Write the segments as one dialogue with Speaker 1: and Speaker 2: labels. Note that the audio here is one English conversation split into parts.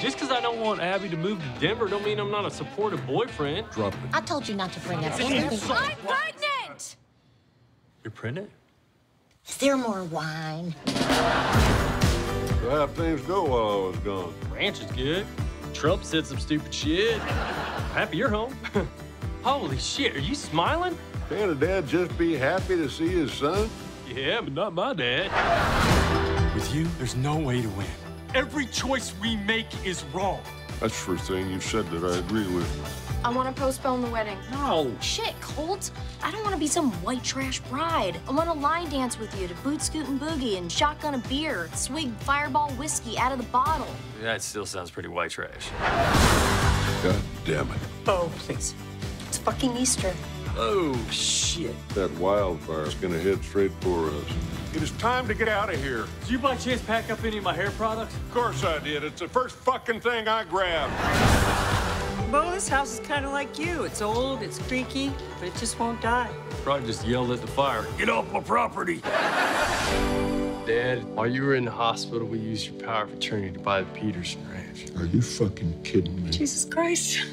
Speaker 1: Just because I don't want Abby to move to Denver don't mean I'm not a supportive boyfriend.
Speaker 2: Drop it.
Speaker 3: I told you not to bring up anything.
Speaker 4: I'm pregnant!
Speaker 1: You're pregnant?
Speaker 3: Is there more wine?
Speaker 2: So how'd things go while I was gone?
Speaker 1: Ranch is good. Trump said some stupid shit. Happy you're home. Holy shit, are you smiling?
Speaker 2: Can't a dad just be happy to see his son?
Speaker 1: Yeah, but not my dad.
Speaker 5: With you, there's no way to win. Every choice we make is wrong.
Speaker 2: That's the first thing you've said that I agree with.
Speaker 4: I want to postpone the wedding.
Speaker 1: No.
Speaker 4: Shit, Colt. I don't want to be some white trash bride. I want to line dance with you to boot scoot and boogie and shotgun a beer, swig fireball whiskey out of the bottle.
Speaker 1: That still sounds pretty white trash.
Speaker 2: God damn it.
Speaker 4: Oh, please. It's fucking Easter.
Speaker 1: Oh, shit.
Speaker 2: That wildfire's gonna head straight for us. It is time to get out of here.
Speaker 1: Did you by chance pack up any of my hair products?
Speaker 2: Of course I did. It's the first fucking thing I grabbed.
Speaker 6: Bo, this house is kind of like you. It's old, it's creaky, but it just won't die.
Speaker 1: Probably just yelled at the fire. Get off my property. Dad, while you were in the hospital, we used your power of attorney to buy the Peterson Ranch.
Speaker 2: Are you fucking kidding me?
Speaker 6: Jesus Christ.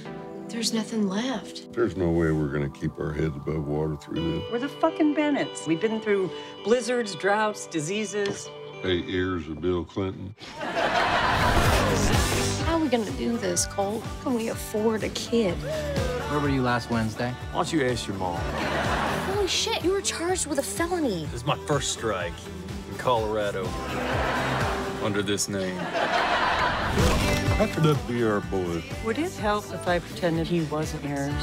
Speaker 4: There's nothing left.
Speaker 2: There's no way we're gonna keep our heads above water through this.
Speaker 6: We're the fucking Bennetts. We've been through blizzards, droughts, diseases.
Speaker 2: Eight years of Bill Clinton.
Speaker 4: How are we gonna do this, Colt? How can we afford a kid?
Speaker 7: Where were you last Wednesday?
Speaker 1: Why don't you ask your mom?
Speaker 4: Holy shit, you were charged with a felony.
Speaker 1: This is my first strike in Colorado. Under this name.
Speaker 2: How could that be our boy?
Speaker 6: Would it help if I pretended he wasn't yours?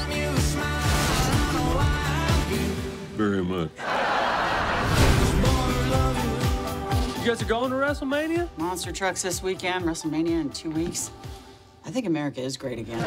Speaker 2: Very much.
Speaker 1: You guys are going to WrestleMania?
Speaker 8: Monster trucks this weekend, WrestleMania in two weeks. I think America is great again.